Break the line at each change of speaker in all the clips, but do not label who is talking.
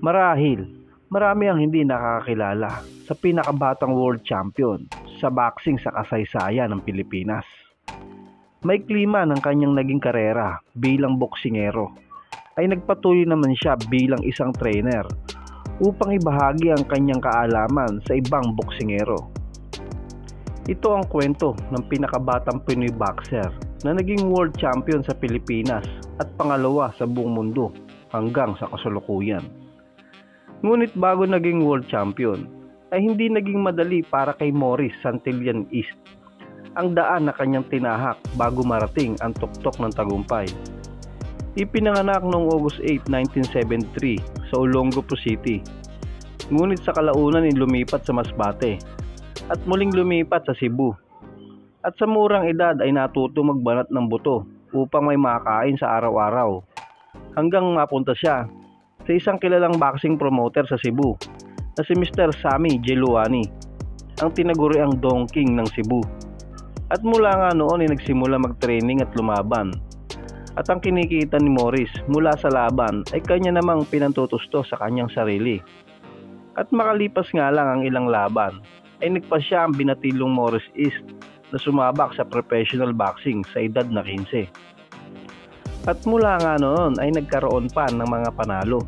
Marahil, marami ang hindi nakakakilala sa pinakabatang world champion sa boxing sa kasaysayan ng Pilipinas. May klima ng kanyang naging karera bilang boksingero ay nagpatuloy naman siya bilang isang trainer upang ibahagi ang kanyang kaalaman sa ibang boksingero. Ito ang kwento ng pinakabatang Pinoy boxer na naging world champion sa Pilipinas at pangalawa sa buong mundo hanggang sa kasalukuyan. Ngunit bago naging world champion, ay hindi naging madali para kay Morris Santillan East ang daan na kanyang tinahak bago marating ang tuktok ng tagumpay. Ipinanganak noong August 8, 1973 sa Olongapo City. Ngunit sa kalaunan ay lumipat sa Masbate at muling lumipat sa Cebu. At sa murang edad ay natuto magbanat ng buto upang may makain sa araw-araw. Hanggang mapunta siya sa isang kilalang boxing promoter sa Cebu na si Mr. Sammy Geluani, ang tinaguriang Don King ng Cebu. At mula nga noon ay nagsimula mag-training at lumaban. At ang kinikita ni Morris mula sa laban ay kanya namang pinantutusto sa kanyang sarili. At makalipas nga lang ang ilang laban ay nagpa siya ang binatilong Morris East na sumabak sa professional boxing sa edad na 15. At mula nga noon ay nagkaroon pa ng mga panalo.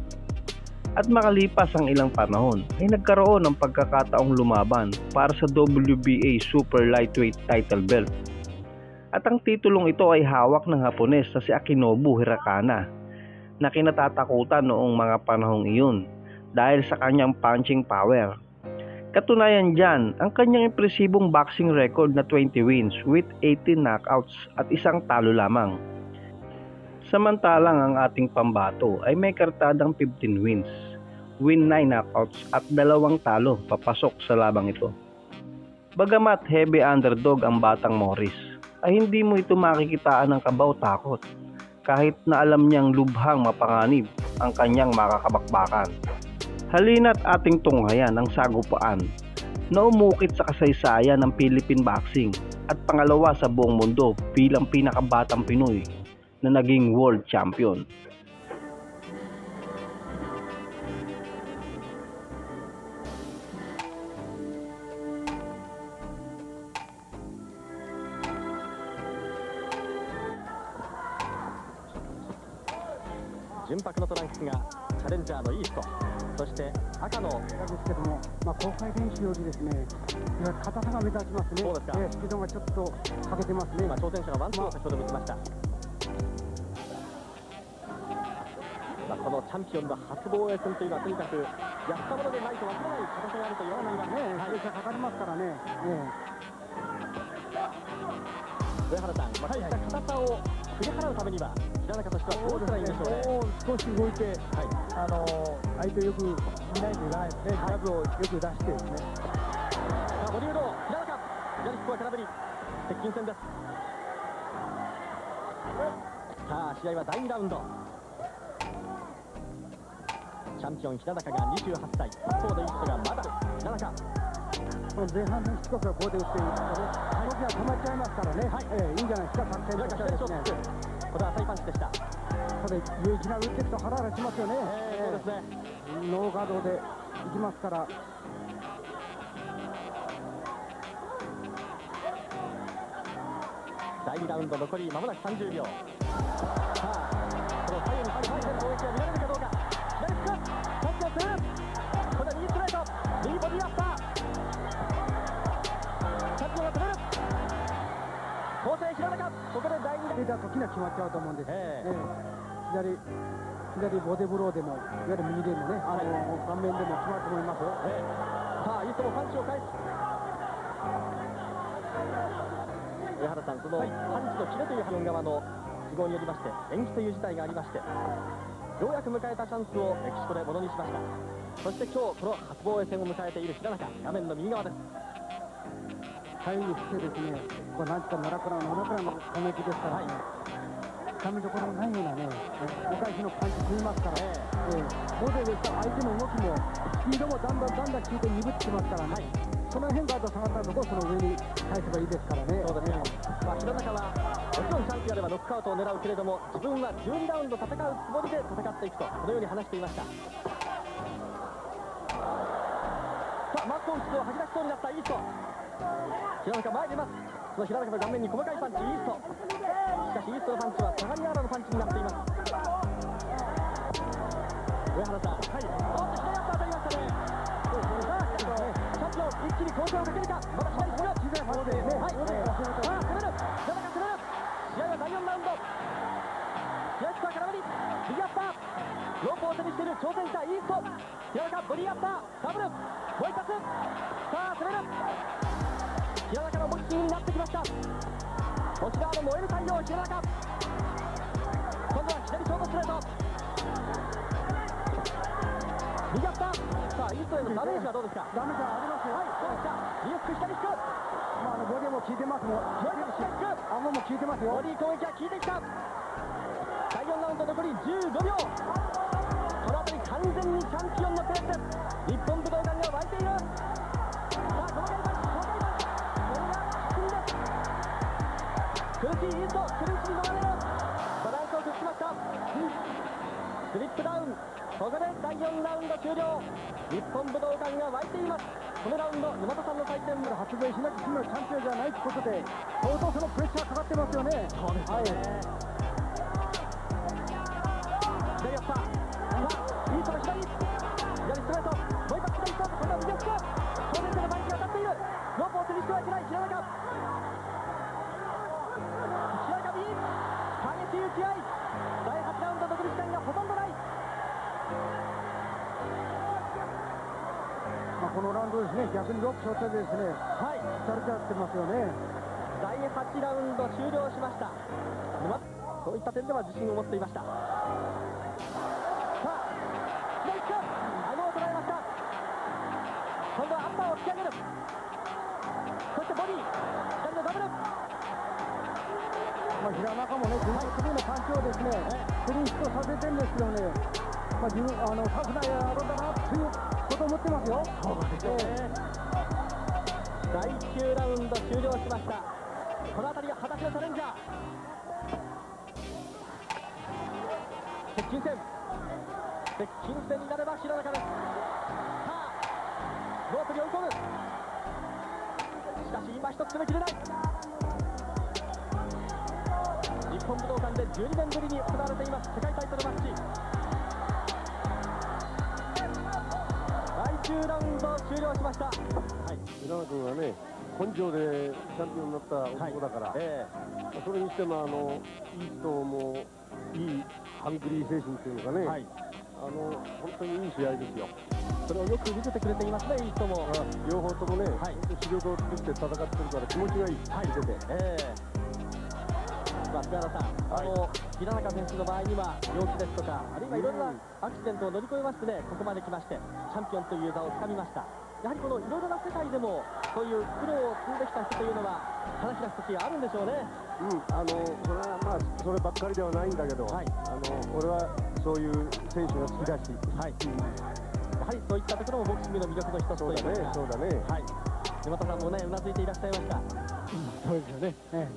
At makalipas ang ilang panahon ay nagkaroon ng pagkakataong lumaban para sa WBA Super Lightweight title belt. At ang titulong ito ay hawak ng Hapones na si Akinobu Hirakana na kinatatakutan noong mga panahong iyon dahil sa kanyang punching power. Katunayan dyan, ang kanyang impresibong boxing record na 20 wins with 18 knockouts at isang talo lamang. Samantalang ang ating pambato ay may kartadang 15 wins, win 9 knockouts at dalawang talo papasok sa labang ito. Bagamat heavy underdog ang batang Morris, ay hindi mo ito makikitaan ng kabaw takot kahit na alam niyang lubhang mapanganib ang kanyang makakabakbakan. Halina't ating tunghayan ang sagupaan na umukit sa kasaysayan ng Philippine boxing at pangalawa sa buong mundo bilang pinakabatang Pinoy na naging world champion.
Jun 白のトランクスがチャレンジャーのイーストそして赤の
ですけども、まあ、公開練習よりですね、いや硬さが目立ちますね。
そうですか
えースピードがちょっと欠けてますね。
今挑戦者がワンツーを先ほど見せました、まあ、このチャンピオンの初防衛戦というのはとにかくやったものでないとわからない形があると言われています
ね、
はい
プレッシャーかかりますからね。
上原さん、まあ、そういった硬さを振り払うためには平中としてはどうしたらいいんでしょうね。
もう少し動いて、
はい。
あの相手をよく見ないといけないですね。ジャブをよく出してですね。
さあボリュード平中。左利きは空振り。接近戦です。さあ試合は第2ラウンドチャンピオン平中が28歳一方でイーストがまだ平中
この前半のしつこくはここで打っていいですかね。動きが止まっちゃいますからね。
はい
えーいいんじゃないですか。作戦としては
左
ですね。
これは浅いパンチでした
ただいきなり打っていくとハラハラしますよね。
えーそうですね
ノーガードでいきますから。
第2ラウンド残りまもなく30秒さあこの左右にの攻撃が見られるここで第2ラウン
出た時には決まっちゃうと思うんです。
ええ。
ええ。左左ボデブローでもいわゆる右でもね、あの顔面でも決まると思いますよ。
ド、ええ。さあイーストもパンチを返す。上原さんそのパンチのキレという反側の都合によりまして延期という事態がありましてようやく迎えたチャンスをメキシコでものにしました。そして今日この初防衛戦を迎えている平中画面の右側です
左右にしてですね、こうなんとか奈良からの奈良からの攻撃ですから、ね、つかみどころのないようなね、お返しのパンチ食いますから、
え
ええここですから相手の動きもスピードもだんだんだんだん効いて鈍ってきますからね、
はい。
その辺が下がったところその上に返せばいいですからね。
そうですねまあ、平中はもちろんチャンピオンではノックアウトを狙うけれども自分は12ラウンド戦うつもりで戦っていくとこのように話していました。さあマッコウスを吐き出しそうになったイースト。平中前に出ますその平中の顔面に細かいパンチイーストしかしイーストのパンチは相模原のパンチになっています上原さんはいおっと左アッパー当たりましたねさあチャンピオン一気に交渉をかけるかまだ左すぐ小さい方でねはいさあ攻める平中攻める試合は第4ラウンド平下空振り右アッパーロープを手にしている挑戦者イースト平中ボディアッパーダブルもう一発さあ攻める平中のボクシングになってきました。こちらの燃える太陽平中今度は左ショートストレート右アッパーさあイーストへのダメージはどうですか？
ダメージはありますよ。
はいどうですか？右フック左フック
まああのボディも効いてますもん
左フック左フック
顎も効いてますよ。
ボディ攻撃が効いてきた。第4ラウンド残り15秒。この辺り完全にチャンピオンのペース日本武道館しいイースト苦しい逃れるバランスを崩しましたスリップダウン。ここで第4ラウンド終了。日本武道館が湧いています。このラウンド沼田さんの採点
発言しなきゃのチャンピオンじゃないってことで相当そのプレッシャーかかってますよね。
そうです
はい
左左。左ストレート。もう一発左ストレート今度は右アッパー正面でのパンチが当たっている。ロープを手にしてはいけない。平中平中右激しい打ち合い第8ラウンド残り時間がほとんどない
まあ、このラウンドですね逆にロックショットでですね
はい
されちゃってますよね
第8ラウンド終了しました。沼そういった点では自信を持っていました。
もね、自分の次のパンチをですね、フリーヒットさせてるんですけどね、まあ、自分、あの、タフな野郎だなっていうことを思ってますよ。そうですよね。
第9ラウンド終了しましたこの辺りが裸のチャレンジャー接近戦接近戦になれば平中ですさあロープに追い込むしかし今一つ攻めきれない12年ぶりに行われています世界タイトルマッチ。第10ラウンド終了しました、はい。
君はね、根性でチャンピオンになった男だから、
え
それにしてもあのいい人もいいハングリー精神っていうのかね、
えはい、
あの本当にいい試合ですよ。
それをよく見せてくれていますね、いい人も。
両方ともね、
はい。
本当に視力を作って戦ってるから気持ちがいい、
はい。
見てて。
ええまあ、菅原さん、あの平中選手の場合には病気ですとか、あるいはいろいろなアクシデントを乗り越えましてね、ここまで来まして、チャンピオンという座をつかみました。やはりこのいろいろな世界でも、そういう苦労を積んできた人というのは、花開く時があるんでしょうね。
うん、あのそれはまあそればっかりではないんだけど、
はい
あの俺はそういう選手が好きだし、
はいやはりそういったところもボクシングの魅力の一つ
そうだね
といいますか、
そうだね。
はい、沼田さんもね、うなずいていらっしゃいました。
そうですよね。え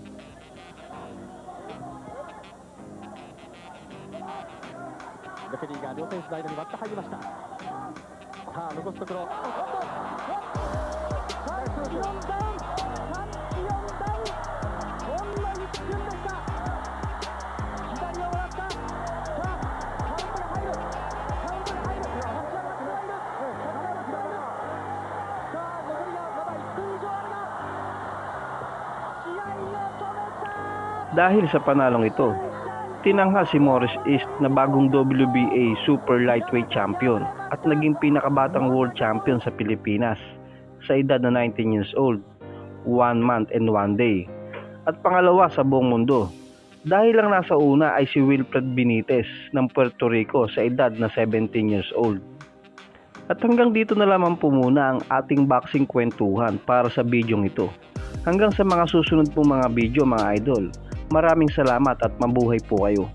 レフェリーが両選手の間に割って入りました。さあ、残すところ。おっとチャンピオンダウンチャンピオンダウンほんの一瞬でした左をもらったさあ、カウントが入るカウントが入る立ち上がってはいる立ち上がってはいるさあ、残りがまだ1分以上あるが試合を止めた
Dahil sa panalong ito, tinangha si Morris East na bagong WBA Super Lightweight Champion at naging pinakabatang World Champion sa Pilipinas sa edad na 19 years old, 1 month and 1 day. At pangalawa sa buong mundo. Dahil lang nasa una ay si Wilfred Benitez ng Puerto Rico sa edad na 17 years old. At hanggang dito na lamang po muna ang ating boxing kwentuhan para sa bidyong ito. Hanggang sa mga susunod pong mga video mga idol. Maraming salamat at mabuhay po kayo.